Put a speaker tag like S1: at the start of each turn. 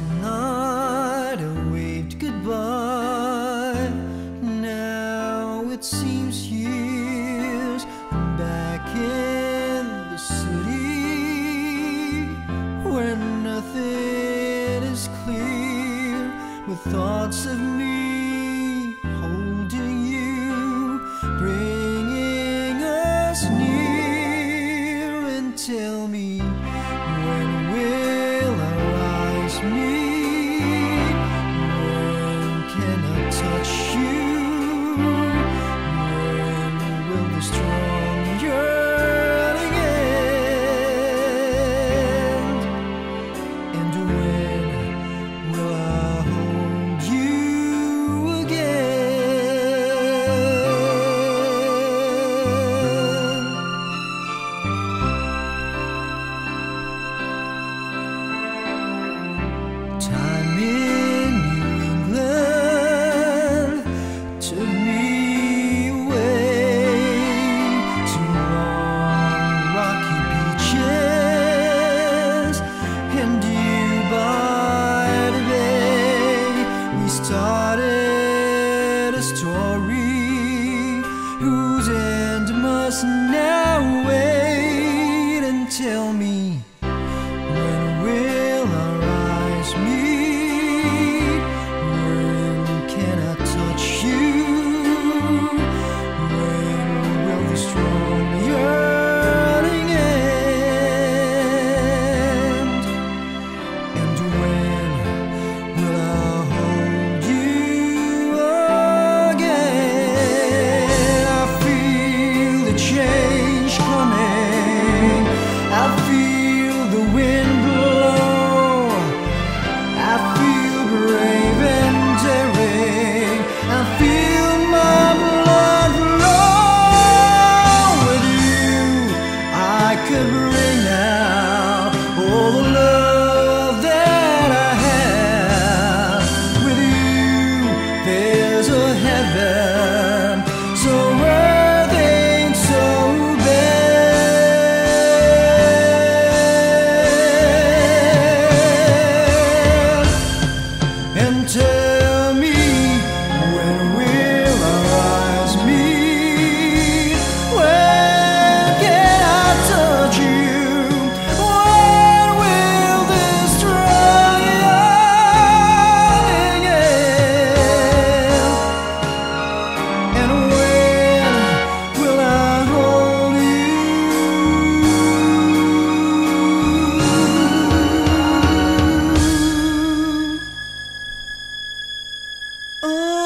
S1: Last night I waved goodbye. Now it seems years I'm back in the city where nothing is clear with thoughts of me holding you, bringing us near. Oh.